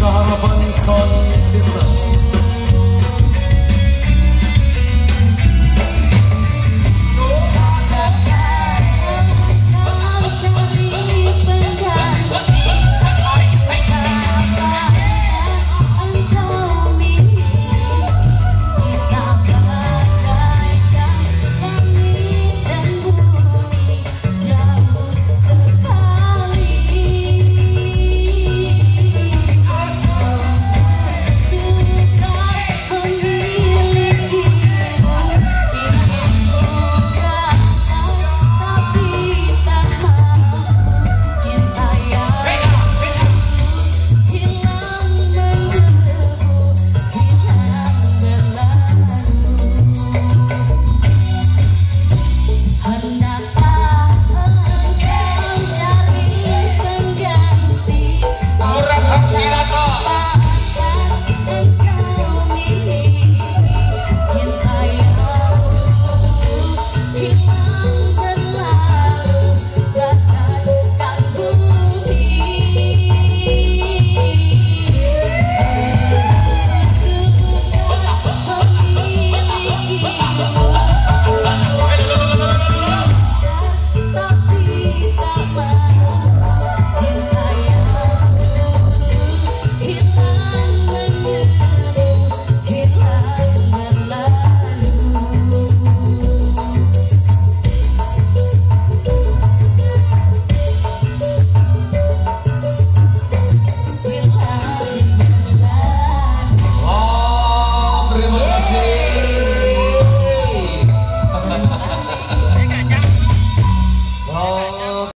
شهر بنصل سرا Comemora prazer